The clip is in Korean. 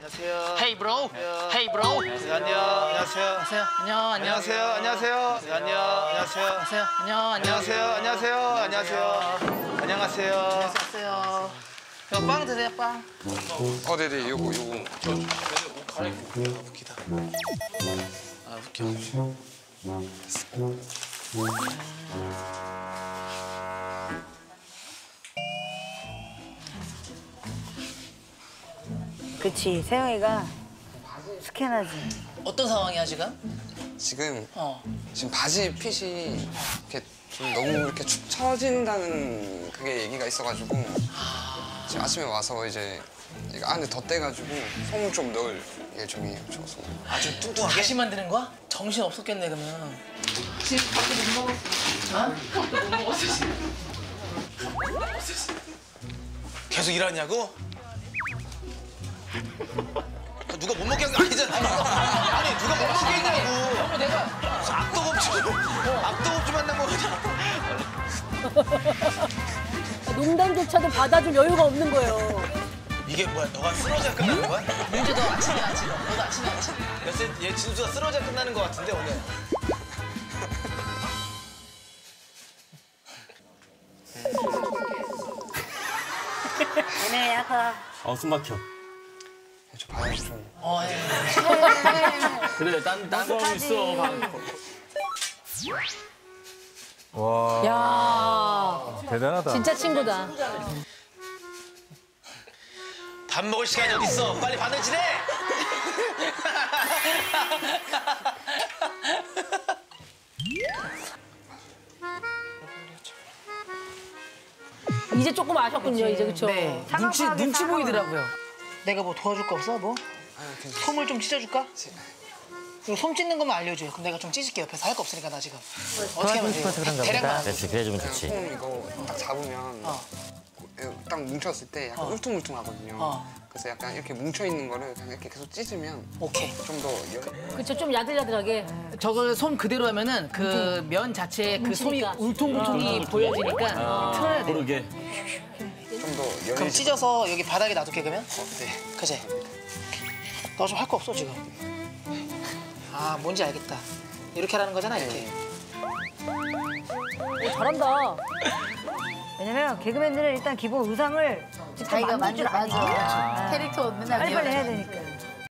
안녕하세요. Hey bro. 안녕하세요. Hey bro. 안녕하세요. 안녕하세요. 안녕하세요. 안녕. 안녕하세요. 안녕하세요. 안녕하세요. 안녕하세요. 안녕하세요. 안녕. 안녕하세요. 안녕하세요. 안녕하세요. 안녕하세요. 안녕하세요. 이거 빵 드세요 빵. 어, 네 네, 요거, 요거. 웃기다. 아 웃겨. 그치 세영이가 스캔하지 어떤 상황이야 지금? 지금, 어. 지금 바지 핏이 이렇게 좀 너무 이렇게 축 처진다는 그게 얘기가 있어가지고 지금 아침에 와서 이제 이거 안에 덧대가지고 솜을 좀 넣을 예정이에요, 저 솜. 아주 뚱뚱하게. 다시 만드는 거야? 정신 없었겠네 그러면. 계속 일하냐고? 누가 못 먹게 한거 아니잖아. 아니 누가 못 먹게 했냐고. 내가 악덕업주. 악덕업주 만난 거 같아. 농담조차도 받아줄 여유가 없는 거예요. 이게 뭐야? 너가 쓰러져 끝나는 거야? 문제도 아침에 아침. 너도 아침에 아침. 글쎄 얘 진수가 쓰러져 끝나는 거 같은데 오늘. 얘네 약간 어, 숨 막혀. 저 바지 좀. 어, 예. 그래, 딴, 딴거 있어. 방. 야 대단하다. 진짜 친구다. 밥 먹을 시간이 어디 있어? 빨리 지내. 이제 조금 아셨군요, 이제 그쵸? 네. 눈치 눈치 보이더라고요. 내가 뭐 도와줄 거 없어 뭐? 아. 솜을 좀 찢어줄까? 이거 솜 찢는 것만 알려줘요. 그럼 내가 좀 찢을게 옆에서 할 거 없으니까 나 지금. 어떻게 하면 돼요? 대략만. 그렇지, 그래주면 좋지. 솜 이거 딱 잡으면 어. 딱 뭉쳤을 때 약간 어. 울퉁불퉁하거든요. 어. 그래서 약간 이렇게 뭉쳐 있는 거를 그냥 이렇게 계속 찢으면 오케이. 좀 더 열. 그쵸, 좀 야들야들하게. 저걸 솜 그대로 하면은 그 면 자체에 그 솜이. 울퉁불퉁이 보여지니까 틀어야 돼. 모르게. 좀더 열리지. 그럼 찢어서 여기 바닥에 놔둘게 그러면? 네. 그지? 너 좀 할 거 없어 지금. 아 뭔지 알겠다. 이렇게 하라는 거잖아 이렇게. 오, 잘한다. 왜냐면 개그맨들은 일단 기본 의상을 직접 자기가 만들 줄 만들- 아니까 맞아. 캐릭터 맨날 빨리빨리. 해야 되니까